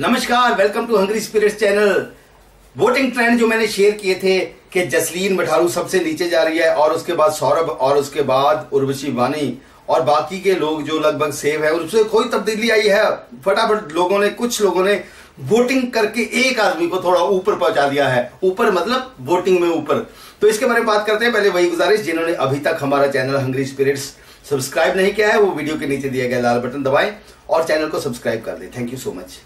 नमस्कार welcome to hungry spirits channel voting trend जो मैंने शेयर किए थे कि जसलीन मठारू सबसे नीचे जा रही है और उसके बाद सौरभ और उसके बाद उर्वशी वानी और बाकी के लोग जो लगभग सेव है उससे कोई तब्दीली आई है? फटाफट लोगों ने, कुछ लोगों ने वोटिंग करके एक आदमी को थोड़ा ऊपर पहुँचा दिया है। ऊपर मतलब वोटिंग में ऊपर। तो इसके बारे में बात करते हैं। पहले वही गुजारिश, जिन्होंने अभी तक हमारा चैनल हंग्री स्पिरिट्स सब्सक्राइब नहीं किया है, वो वीडियो के नीचे दिया गया लाल बटन दबाएँ और चैनल को सब्सक्राइब कर दें thank you so much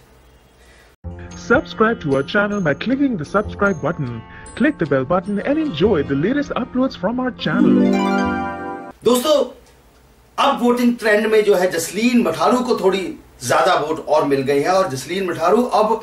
Subscribe to our channel by clicking the subscribe button. Click the bell button and enjoy the latest uploads from our channel. दोस्तों अब वोटिंग ट्रेंड में जो है जसलीन मठारू को थोड़ी ज़्यादा वोट और मिल गई है और जसलीन मठारू अब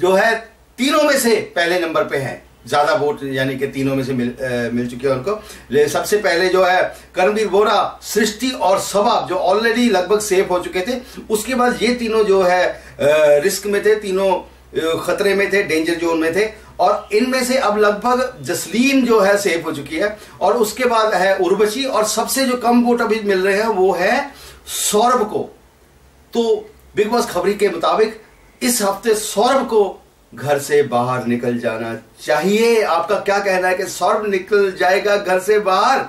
जो है तीनों में से पहले नंबर पे है ज़्यादा वोट यानी कि तीनों में से मिल आ, मिल चुके हैं उनको सबसे पहले जो है कर्मवीर बोरा सृष्टि और सवाब जो ऑलरेडी लगभग सेफ़ हो चुके थे उसके बाद ये तीनों जो है आ, रिस्क में थे तीनों खतरे में थे डेंजर जोन में थे, और इनमें से अब लगभग जसलीन जो है सेफ़ हो चुकी है, और उसके बाद है उर्वशी, और सबसे जो कम वोट अभी मिल रहे हैं, वो है सौरभ को। तो बिग बॉस खबरी के मुताबिक, इस हफ़्ते सौरभ को घर से बाहर निकल जाना चाहिए। आपका क्या कहना है कि सौरभ निकल जाएगा घर से बाहर?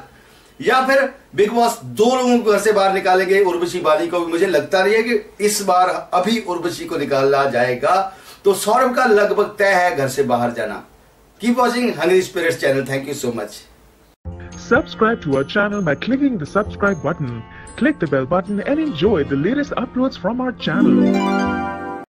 या फिर बिग बॉस दो लोगों को घर से बाहर निकालेंगे? उर्वशी बानी को भी। मुझे लगता नहीं है कि इस बार अभी उर्वशी को निकाला जाएगा। तो सौरभ का लगभग तय है घर से बाहर जाना keep watching hungry spirits channel thank you so much Subscribe to our channel by clicking the subscribe button. Click the bell button and enjoy the latest uploads from our channel.